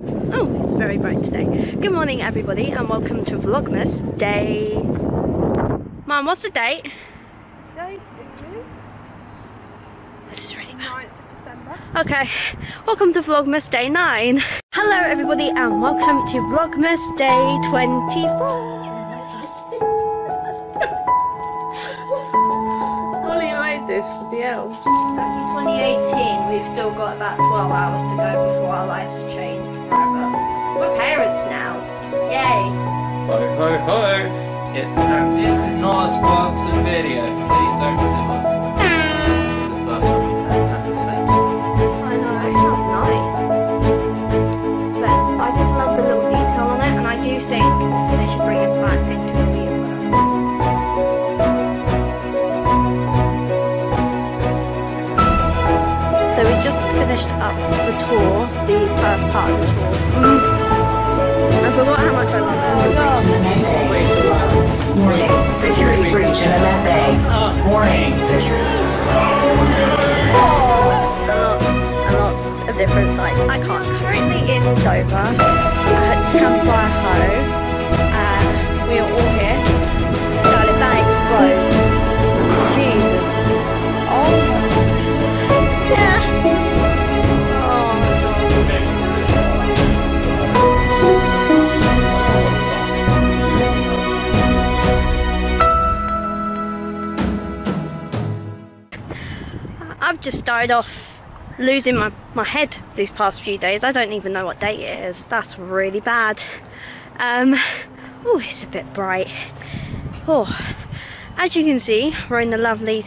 Oh, it's very bright today. Good morning, everybody, and welcome to Vlogmas Day. Mom, what's the date? Date is This is really bad. 9th of December. Okay, welcome to Vlogmas Day 9. Hello, everybody, and welcome to Vlogmas Day 24. Ollie made this with the elves. Back in 2018, we've still got about 12 hours to go before our lives change forever. We're parents now. Yay. Ho ho ho! It's um, this is not a sponsored video. Please don't sue us. Finished up the tour, the first part of the tour. I forgot how much I love it. Warning, security breach in a methane. Warning, security. lots and lots of different sites. I can't. Currently in Dover at Campfire Hoe. Uh, just started off losing my, my head these past few days. I don't even know what date it is. That's really bad. Um, oh, it's a bit bright. Oh, as you can see, we're in the lovely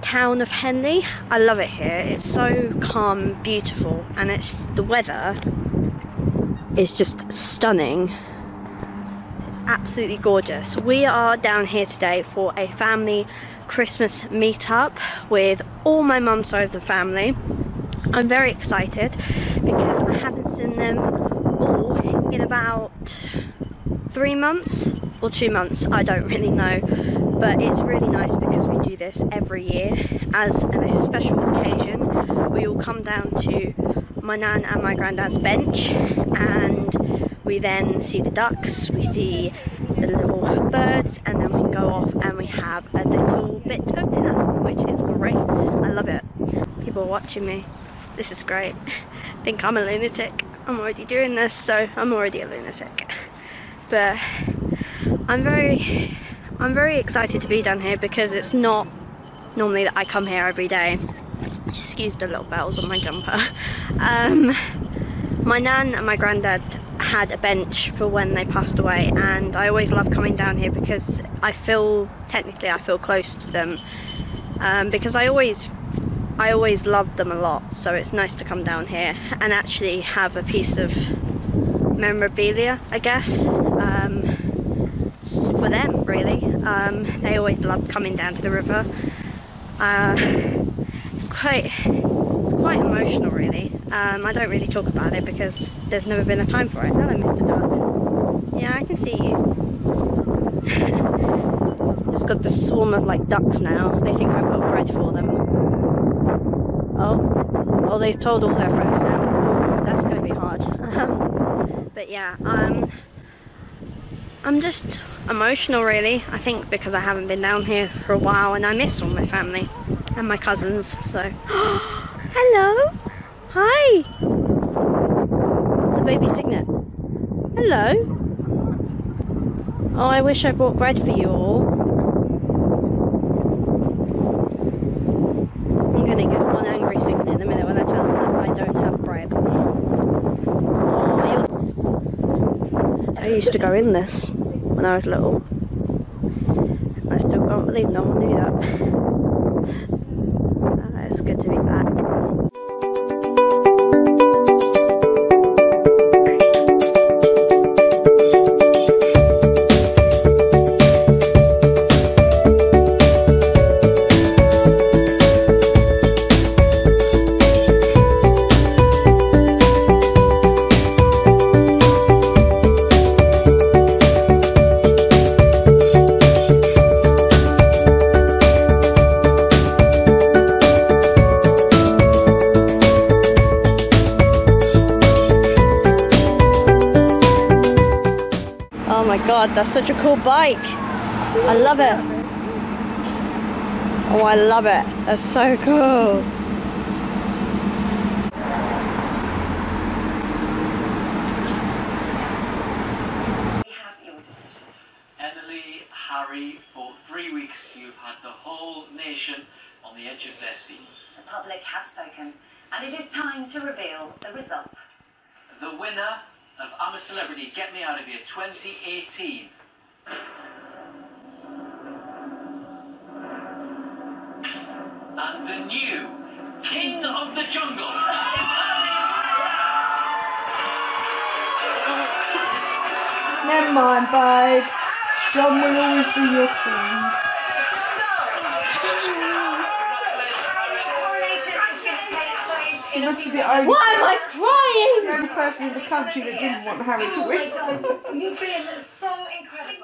town of Henley. I love it here. It's so calm, beautiful, and it's the weather is just stunning. Absolutely gorgeous. We are down here today for a family Christmas meetup with all my mum's side of the family. I'm very excited because I haven't seen them all in about three months or two months, I don't really know. But it's really nice because we do this every year as a special occasion. We all come down to my nan and my granddad's bench and we then see the ducks, we see the little birds, and then we go off and we have a little bit of dinner, which is great. I love it. People are watching me. This is great. I think I'm a lunatic. I'm already doing this, so I'm already a lunatic. But I'm very I'm very excited to be down here because it's not normally that I come here every day. Excuse the little bells on my jumper. Um, my nan and my granddad had a bench for when they passed away and I always love coming down here because I feel technically I feel close to them um, because I always I always loved them a lot so it's nice to come down here and actually have a piece of memorabilia I guess um, for them really. Um, they always loved coming down to the river. Uh, it's quite quite emotional really. Um, I don't really talk about it because there's never been a time for it. Hello Mr. Duck yeah I can see you. Just got the swarm of like ducks now. They think I've got bread for them. Oh. Oh they've told all their friends now. That's gonna be hard. But yeah um I'm just emotional really I think because I haven't been down here for a while and I miss all my family and my cousins so hello hi it's a baby cygnet hello oh I wish I brought bread for you all I'm gonna get one angry cygnet in a minute when I tell them that I don't have bread oh I used to go in this when I was little. I still can't believe no one knew that. Uh, it's good to be back. My god, that's such a cool bike. I love it. Oh, I love it. That's so cool. Emily, Harry, for three weeks you've had the whole nation on the edge of their seats. The public has spoken, and it is time to reveal the result. The winner of I'm a Celebrity, Get Me Out of Here 2018. And the new King of the Jungle. Never mind, babe. John will always be your king. Coronation is going to take place He in a must be the only, Why am I crying? the only person in the country that didn't want Harry to win. You've been so incredible.